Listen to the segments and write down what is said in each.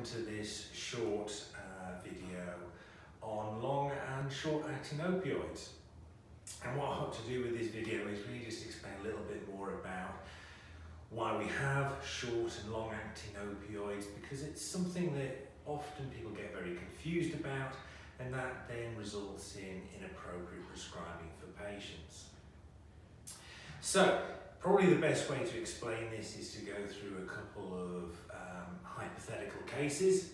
welcome to this short uh, video on long and short acting opioids. And what I hope to do with this video is really just explain a little bit more about why we have short and long acting opioids because it's something that often people get very confused about and that then results in inappropriate prescribing for patients. So, probably the best way to explain this is to go through a couple of um, hypothetical cases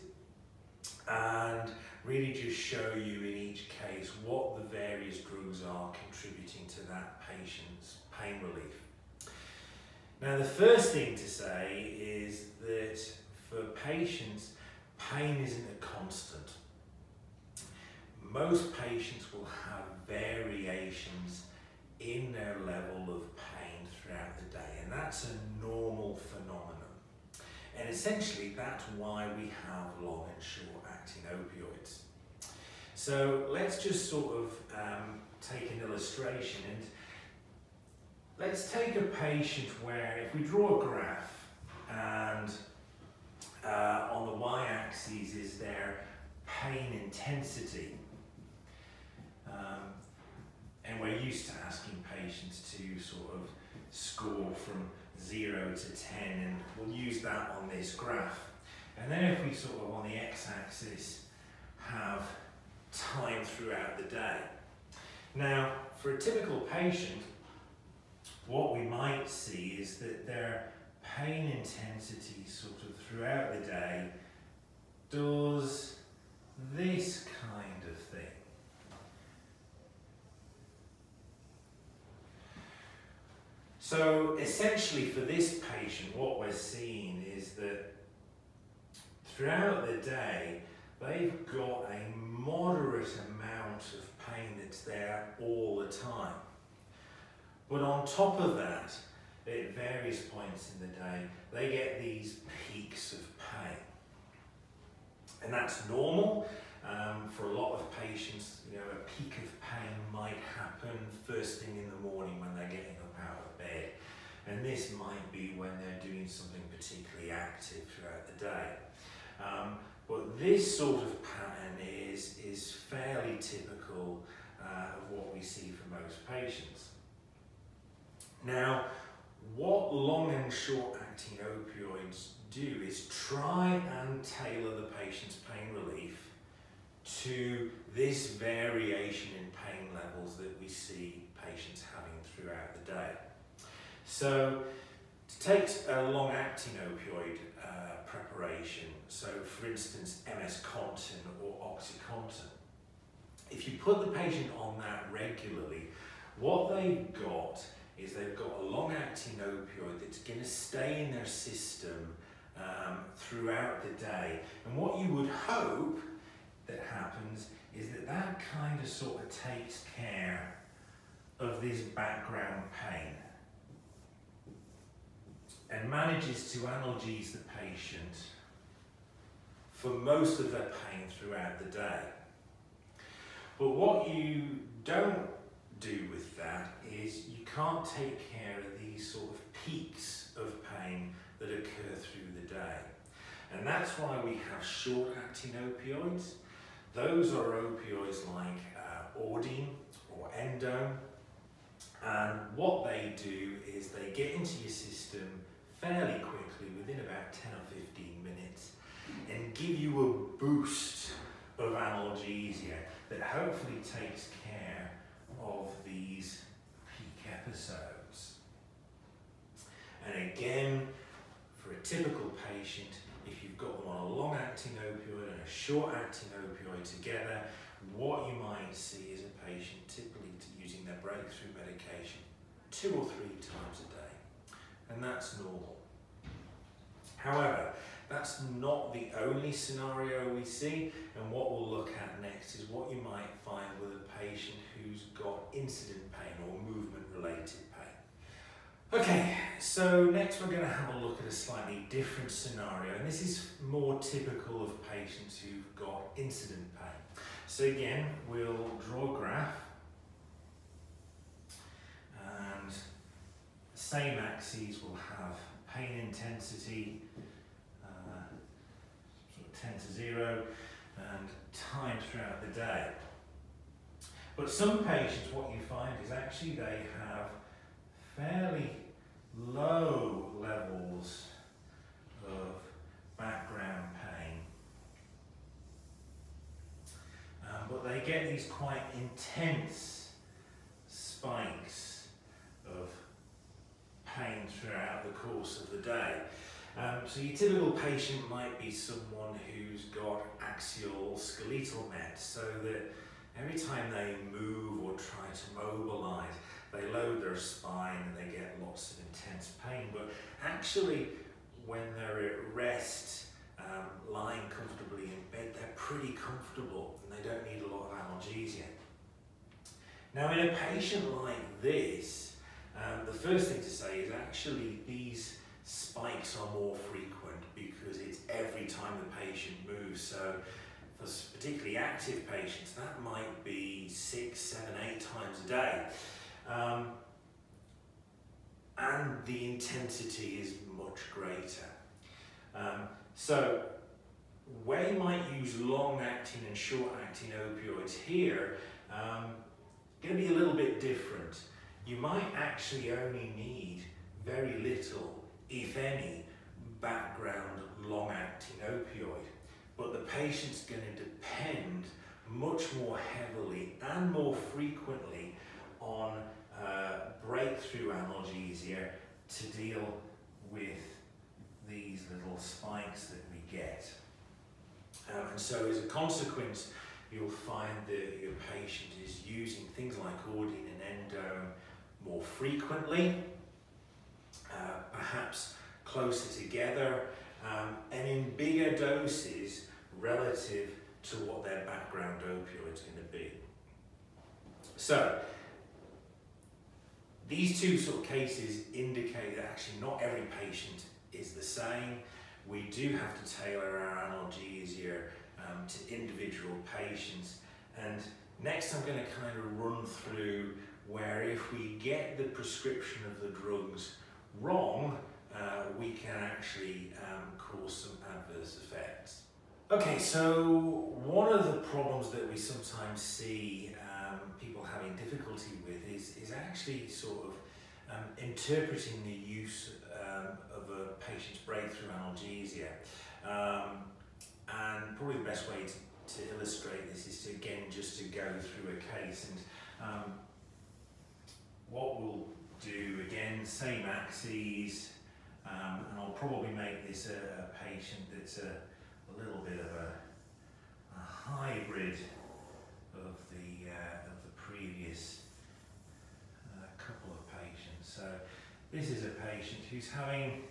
and really just show you in each case what the various drugs are contributing to that patient's pain relief. Now the first thing to say is that for patients, pain isn't a constant. Most patients will have variations in their level of pain throughout the day, and that's a normal phenomenon. And essentially, that's why we have long and short acting opioids. So let's just sort of um, take an illustration and let's take a patient where if we draw a graph and uh, on the y-axis is their pain intensity. Um, and we're used to asking patients to sort of score from 0 to 10 and we'll use that on this graph. And then if we sort of on the x-axis have time throughout the day. Now, for a typical patient, what we might see is that their pain intensity sort of throughout the day does this kind of thing. So essentially for this patient, what we're seeing is that throughout the day, they've got a moderate amount of pain that's there all the time. But on top of that, at various points in the day, they get these peaks of pain. And that's normal. Um, for a lot of patients, you know, a peak of pain might happen first thing in the morning when they're getting up out of bed. And this might be when they're doing something particularly active throughout the day. Um, but this sort of pattern is, is fairly typical uh, of what we see for most patients. Now, what long and short acting opioids do is try and tailor the patient's pain relief to this variation in pain levels that we see patients having throughout the day. So to take a long acting opioid uh, preparation, so for instance MS Contin or Oxycontin, if you put the patient on that regularly, what they've got is they've got a long-acting opioid that's going to stay in their system um, throughout the day. And what you would hope that happens is that that kind of sort of takes care of this background pain and manages to analgese the patient for most of their pain throughout the day. But what you don't do with that is you can't take care of these sort of peaks of pain that occur through the day. And that's why we have short-acting opioids. Those are opioids like uh, or Endone. And what they do is they get into your system fairly quickly, within about 10 or 15 minutes, and give you a boost of analgesia that hopefully takes care of these peak episodes. And again, for a typical patient, if you've got them on a long-acting opioid and a short-acting opioid together, what you might see is a patient typically using their breakthrough medication two or three times a day, and that's normal. However, that's not the only scenario we see, and what we'll look at next is what you might find with a patient who's got incident pain or movement related pain. Okay, so next we're going to have a look at a slightly different scenario, and this is more typical of patients who've got incident pain. So again, we'll draw a graph, and the same axes will have pain intensity, uh, ten to zero, and time throughout the day. But some patients, what you find is actually they have fairly low levels of background pain. Um, but they get these quite intense spikes of pain throughout the course of the day. Um, so your typical patient might be someone who's got axial skeletal met, so that every time they move or try to mobilize, they load their spine and they get lots of intense pain. But actually, when they're at rest, um, lying comfortably in bed, they're pretty comfortable and they don't need a lot of analgesia. Now, in a patient like this, um, the first thing to say is actually these spikes are more frequent because it's every time the patient moves. So for particularly active patients, that might be six, seven, eight times a day. Um, and the intensity is much greater. Um, so where you might use long-acting and short-acting opioids here, um, going to be a little bit different. You might actually only need very little, if any, background long-acting opioid, but the patient's going to depend much more heavily and more frequently on uh, breakthrough analgesia to deal with these little spikes that we get. Um, and so as a consequence, you'll find that your patient is using things like Ordine and Endone more frequently, uh, perhaps closer together, um, and in bigger doses relative to what their background opioid is going to be. So, these two sort of cases indicate that actually not every patient is the same. We do have to tailor our analgesia um, to individual patients. And next I'm going to kind of run through where if we get the prescription of the drugs wrong, uh, we can actually um, cause some adverse effects. Okay, so one of the problems that we sometimes see um, people having difficulty with is, is actually sort of um, interpreting the use um, of a patient's breakthrough analgesia. Um, and probably the best way to, to, illustrate this is to again just to go through a case and um, what we'll do again, same axes, um, and I'll probably make this a, a patient that's a, a, little bit of a, a hybrid of the, uh, of the previous uh, couple of patients. So this is a patient who's having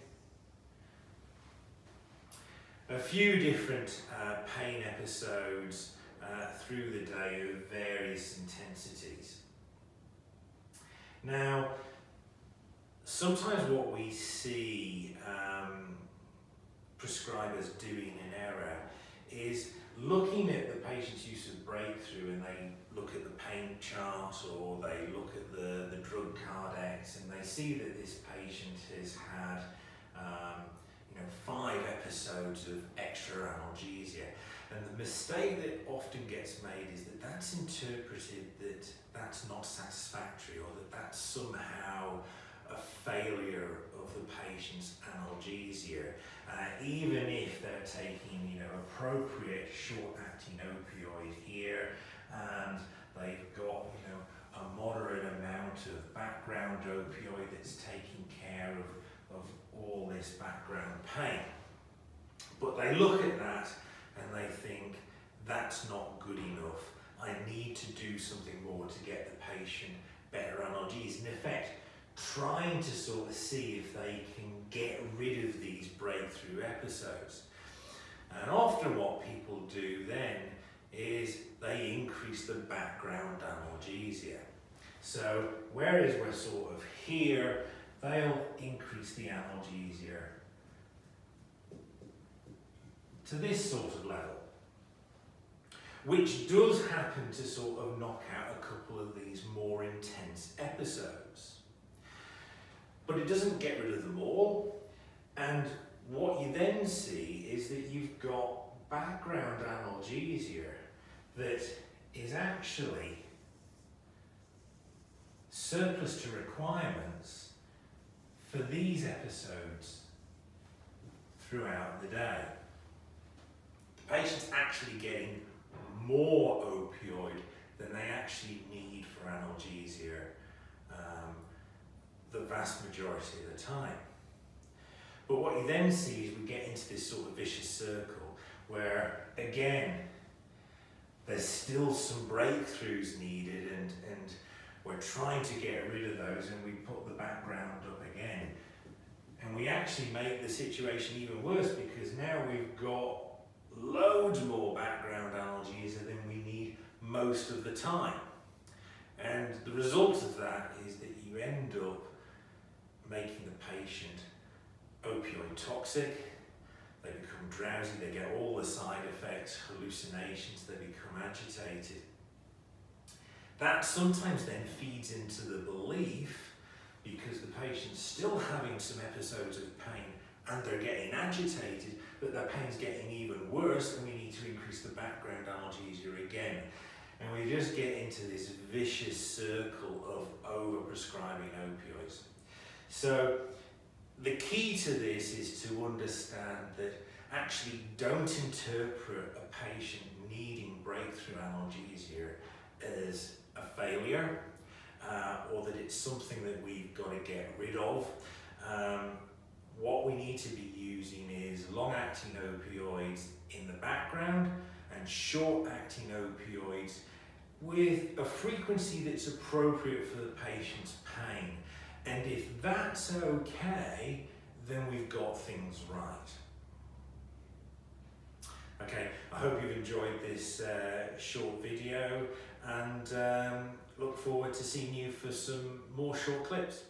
a few different uh, pain episodes uh, through the day of various intensities. Now, sometimes what we see um, prescribers doing in error is looking at the patient's use of breakthrough and they look at the pain chart or they look at the, the drug cardex and they see that this patient has had um, you know, five episodes of extra analgesia. And the mistake that often gets made is that that's interpreted that that's not satisfactory or that that's somehow a failure of the patient's analgesia, uh, even if they're taking you know appropriate short-acting opioid here and they've got you know a moderate amount of background opioid that's taking care of, of all this background pain. But they look at that and they think that's not good enough. I need to do something more to get the patient better analgesia. In effect, trying to sort of see if they can get rid of these breakthrough episodes. And often what people do then is they increase the background analgesia. So whereas we're sort of here, they'll increase the analgesia to this sort of level which does happen to sort of knock out a couple of these more intense episodes. It doesn't get rid of them all. And what you then see is that you've got background analgesia that is actually surplus to requirements for these episodes throughout the day. The patient's actually getting more opioid than they actually need for analgesia um, the vast majority of the time. But what you then see is we get into this sort of vicious circle where, again, there's still some breakthroughs needed and, and we're trying to get rid of those and we put the background up again. And we actually make the situation even worse because now we've got loads more background analgesia than we need most of the time. And the result of that is that you end up making the patient opioid toxic, they become drowsy, they get all the side effects, hallucinations, they become agitated. That sometimes then feeds into the belief, because the patient's still having some episodes of pain and they're getting agitated, but their pain's getting even worse and we need to increase the background analgesia again. And we just get into this vicious circle of over-prescribing opioids. So the key to this is to understand that actually don't interpret a patient needing breakthrough analgesia as a failure uh, or that it's something that we've got to get rid of. Um, what we need to be using is long-acting opioids in the background and short-acting opioids with a frequency that's appropriate for the patient's pain. And if that's okay, then we've got things right. Okay, I hope you've enjoyed this uh, short video and um, look forward to seeing you for some more short clips.